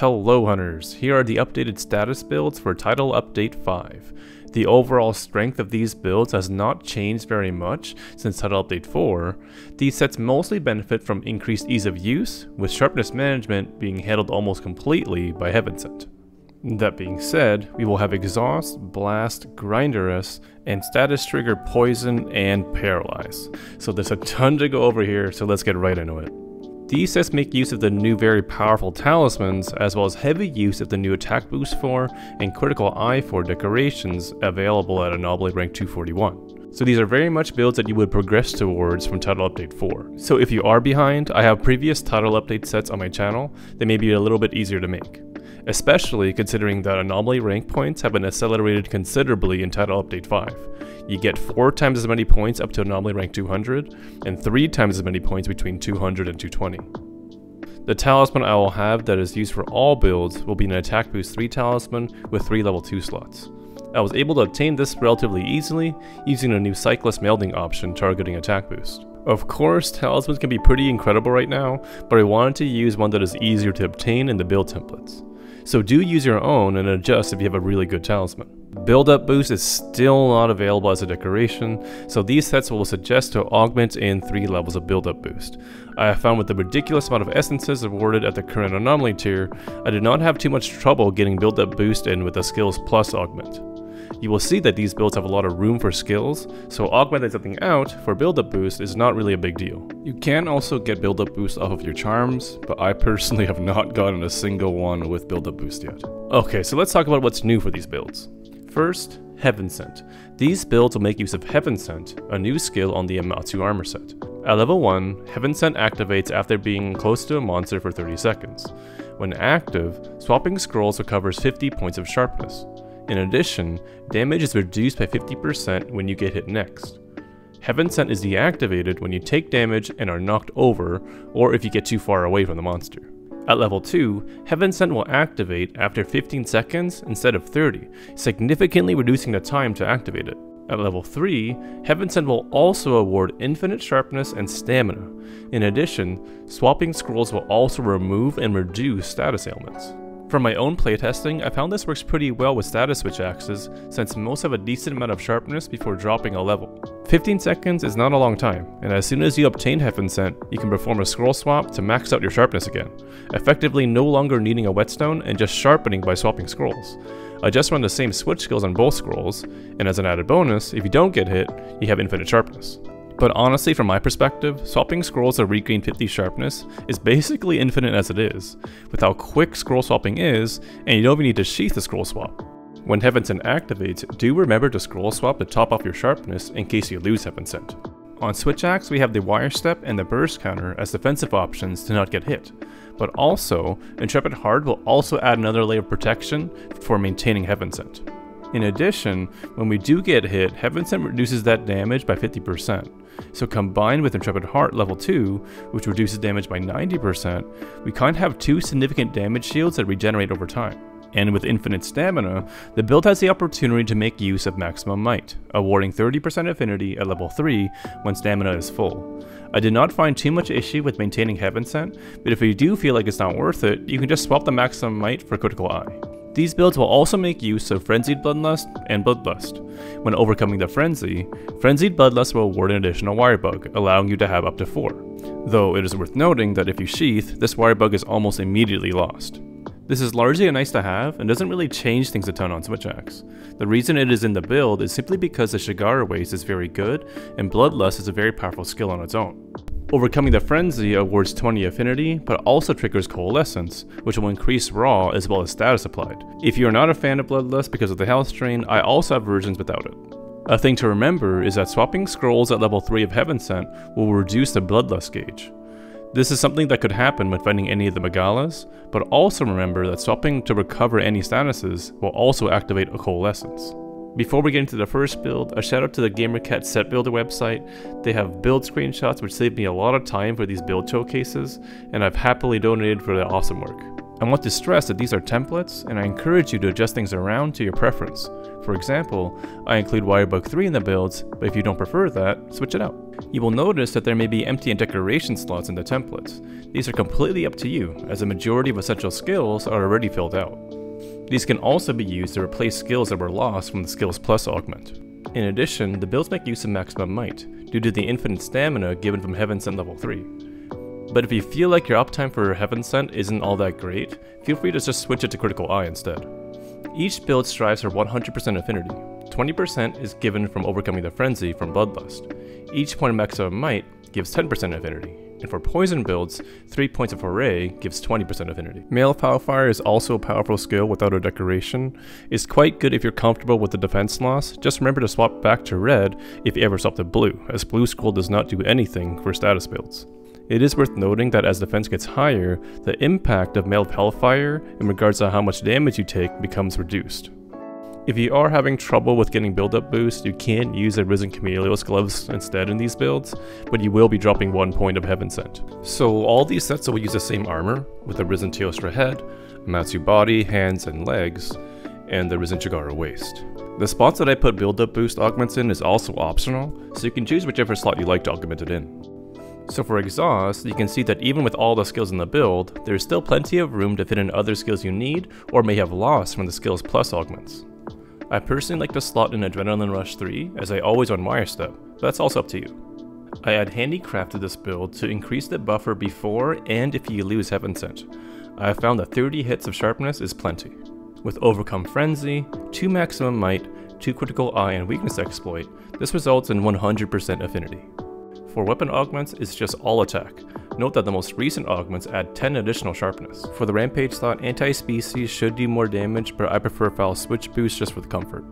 Hello Hunters, here are the updated status builds for Title Update 5. The overall strength of these builds has not changed very much since Title Update 4. These sets mostly benefit from increased ease of use, with sharpness management being handled almost completely by Heaven Sent. That being said, we will have Exhaust, Blast, Grinder S, and Status Trigger Poison and Paralyze. So there's a ton to go over here, so let's get right into it. These sets make use of the new very powerful talismans, as well as heavy use of the new attack boost for and critical eye for decorations available at Anomaly rank 241. So these are very much builds that you would progress towards from Title Update 4. So if you are behind, I have previous Title Update sets on my channel that may be a little bit easier to make. Especially considering that Anomaly rank points have been accelerated considerably in Title Update 5 you get 4 times as many points up to anomaly rank 200, and 3 times as many points between 200 and 220. The talisman I will have that is used for all builds will be an attack boost 3 talisman with 3 level 2 slots. I was able to obtain this relatively easily using a new cyclist melding option targeting attack boost. Of course, talismans can be pretty incredible right now, but I wanted to use one that is easier to obtain in the build templates. So do use your own and adjust if you have a really good talisman. Build up boost is still not available as a decoration, so these sets will suggest to augment in 3 levels of build up boost. I have found with the ridiculous amount of essences awarded at the current anomaly tier, I did not have too much trouble getting build up boost in with the skills plus augment. You will see that these builds have a lot of room for skills, so augmenting something out for build-up boost is not really a big deal. You can also get build-up boost off of your charms, but I personally have not gotten a single one with build-up boost yet. Okay, so let's talk about what's new for these builds. First, Heaven Sent. These builds will make use of Heaven Sent, a new skill on the Amatsu armor set. At level 1, Heaven Sent activates after being close to a monster for 30 seconds. When active, swapping scrolls recovers 50 points of sharpness. In addition, damage is reduced by 50% when you get hit next. Heaven Sent is deactivated when you take damage and are knocked over, or if you get too far away from the monster. At level 2, Heaven Sent will activate after 15 seconds instead of 30, significantly reducing the time to activate it. At level 3, Heaven Sent will also award infinite sharpness and stamina. In addition, swapping scrolls will also remove and reduce status ailments. From my own playtesting, I found this works pretty well with status switch axes, since most have a decent amount of sharpness before dropping a level. 15 seconds is not a long time, and as soon as you obtain Heaven Sent, you can perform a scroll swap to max out your sharpness again, effectively no longer needing a whetstone and just sharpening by swapping scrolls. I just run the same switch skills on both scrolls, and as an added bonus, if you don't get hit, you have infinite sharpness. But honestly, from my perspective, swapping scrolls to regain 50 sharpness is basically infinite as it is, with how quick scroll swapping is, and you don't even need to sheath the scroll swap. When Heaven Sent activates, do remember to scroll swap to top off your sharpness in case you lose Heaven Sent. On Switch Axe, we have the Wire Step and the Burst Counter as defensive options to not get hit, but also, Intrepid Heart will also add another layer of protection for maintaining Heaven Sent. In addition, when we do get hit, Heaven Sent reduces that damage by 50%. So combined with Intrepid Heart level 2, which reduces damage by 90%, we kind of have two significant damage shields that regenerate over time. And with infinite stamina, the build has the opportunity to make use of maximum might, awarding 30% affinity at level 3 when stamina is full. I did not find too much issue with maintaining Heaven Sent, but if you do feel like it's not worth it, you can just swap the maximum might for critical eye. These builds will also make use of Frenzied Bloodlust and Bloodlust. When overcoming the Frenzy, Frenzied Bloodlust will award an additional Wire Bug, allowing you to have up to 4. Though it is worth noting that if you sheath, this Wire Bug is almost immediately lost. This is largely a nice to have and doesn't really change things a ton on Switch Axe. The reason it is in the build is simply because the Shagaru Waist is very good and Bloodlust is a very powerful skill on its own. Overcoming the Frenzy awards 20 affinity, but also triggers Coalescence, which will increase Raw as well as status applied. If you are not a fan of Bloodlust because of the health strain, I also have versions without it. A thing to remember is that swapping scrolls at level 3 of Heaven Sent will reduce the Bloodlust gauge. This is something that could happen when fighting any of the Magalas, but also remember that swapping to recover any statuses will also activate a Coalescence. Before we get into the first build, a shout out to the GamerCat set builder website. They have build screenshots which save me a lot of time for these build showcases, and I've happily donated for their awesome work. I want to stress that these are templates, and I encourage you to adjust things around to your preference. For example, I include Wirebug 3 in the builds, but if you don't prefer that, switch it out. You will notice that there may be empty and decoration slots in the templates. These are completely up to you, as a majority of essential skills are already filled out. These can also be used to replace skills that were lost from the Skills Plus augment. In addition, the builds make use of maximum might, due to the infinite stamina given from Heaven Sent level 3. But if you feel like your uptime for Heaven Sent isn't all that great, feel free to just switch it to Critical Eye instead. Each build strives for 100% affinity. 20% is given from overcoming the frenzy from Bloodlust. Each point of maximum might gives 10% affinity, and for poison builds, 3 points of foray gives 20% affinity. Mail Foulfire is also a powerful skill without a decoration. It's quite good if you're comfortable with the defense loss, just remember to swap back to red if you ever swap to blue, as blue scroll does not do anything for status builds. It is worth noting that as defense gets higher, the impact of Mail of Hellfire in regards to how much damage you take becomes reduced. If you are having trouble with getting build-up boost, you can use a Risen Chameleos gloves instead in these builds, but you will be dropping one point of Heaven Sent. So all these sets will use the same armor, with the Risen Teostra head, Matsu body, hands, and legs, and the Risen Shagaru waist. The spots that I put build-up boost augments in is also optional, so you can choose whichever slot you like to augment it in. So for exhaust, you can see that even with all the skills in the build, there's still plenty of room to fit in other skills you need or may have lost from the skills plus augments. I personally like to slot in Adrenaline Rush 3 as I always run Wire Step, but that's also up to you. I add Handicraft to this build to increase the buffer before and if you lose Heaven Sent. I have found that 30 hits of sharpness is plenty. With Overcome Frenzy, 2 maximum might, 2 critical eye and weakness exploit, this results in 100% affinity. For weapon augments, it's just all attack. Note that the most recent augments add 10 additional sharpness. For the rampage slot, anti-species should do more damage, but I prefer foul switch boost just for the comfort.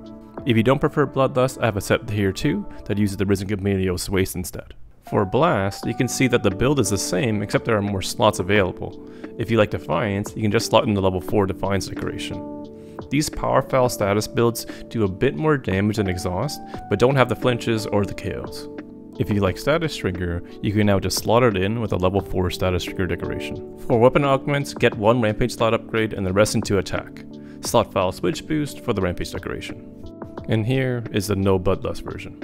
If you don't prefer Bloodlust, I have a set here too that uses the Risen Chameleos Waist instead. For Blast, you can see that the build is the same except there are more slots available. If you like Defiance, you can just slot in the level 4 Defiance decoration. These Power Phial status builds do a bit more damage than Exhaust, but don't have the flinches or the KOs. If you like Status Trigger, you can now just slot it in with a level 4 Status Trigger decoration. For weapon augments, get one Rampage slot upgrade and the rest into attack. Slot file Switch boost for the Rampage decoration. And here is the no Bloodlust version.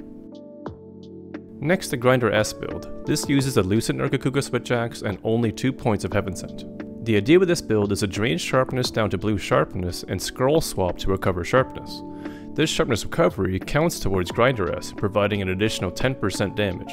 Next, the Grinder S build. This uses a Lucent Switch Axe and only 2 points of Heaven. The idea with this build is to drain sharpness down to blue sharpness and scroll swap to recover sharpness. This sharpness recovery counts towards Grinder S, providing an additional 10% damage.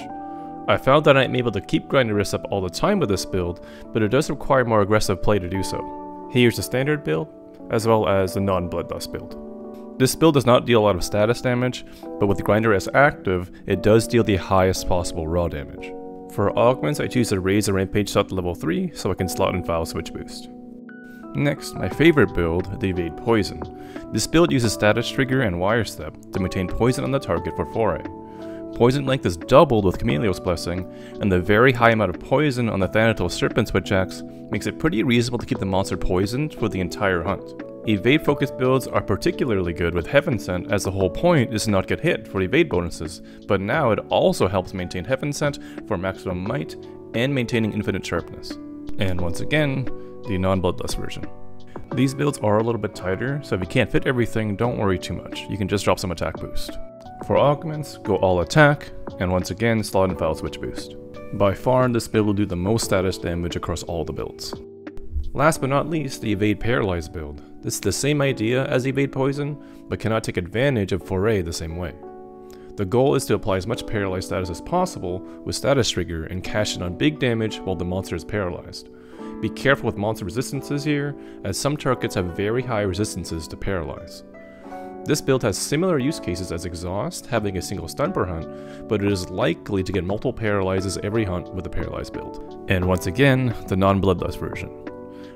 I found that I am able to keep Grinder S up all the time with this build, but it does require more aggressive play to do so. Here's the standard build, as well as the non-Bloodlust build. This build does not deal a lot of status damage, but with Grinder S active, it does deal the highest possible raw damage. For augments, I choose to raise the Rampage shot to level 3 so I can slot in File Switch Boost. Next, my favorite build, the Evade Poison. This build uses Status Trigger and Wire Step to maintain poison on the target for foray. Poison length is doubled with Chameleos Blessing, and the very high amount of poison on the Thanatos Serpent Switch Axe makes it pretty reasonable to keep the monster poisoned for the entire hunt. Evade focused builds are particularly good with Heaven Sent as the whole point is to not get hit for evade bonuses, but now it also helps maintain Heaven Sent for maximum might and maintaining infinite sharpness. And once again, the non-bloodlust version. These builds are a little bit tighter, so if you can't fit everything, don't worry too much. You can just drop some attack boost. For augments, go all attack, and once again, slot and foul switch boost. By far, this build will do the most status damage across all the builds. Last but not least, the Evade Paralyze build. This is the same idea as Evade Poison, but cannot take advantage of Foray the same way. The goal is to apply as much paralyzed status as possible with status trigger and cash in on big damage while the monster is paralyzed. Be careful with monster resistances here, as some targets have very high resistances to paralyze. This build has similar use cases as Exhaust, having a single stun per hunt, but it is likely to get multiple paralyzes every hunt with a paralyzed build. And once again, the non-Bloodlust version.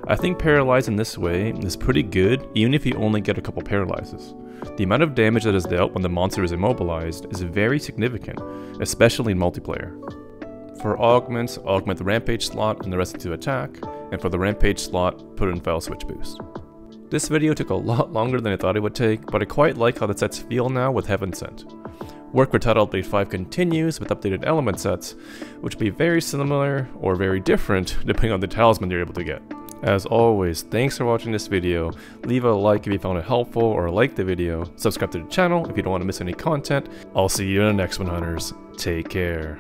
I think paralyzing this way is pretty good even if you only get a couple paralyzes. The amount of damage that is dealt when the monster is immobilized is very significant, especially in multiplayer. For augments, augment the rampage slot and the rest to attack, and for the rampage slot, put in foul switch boost. This video took a lot longer than I thought it would take, but I quite like how the sets feel now with Heaven Sent. Work for Title Update 5 continues with updated element sets, which will be very similar or very different depending on the talisman you're able to get. As always, thanks for watching this video. Leave a like if you found it helpful or like the video. Subscribe to the channel if you don't want to miss any content. I'll see you in the next one, hunters. Take care.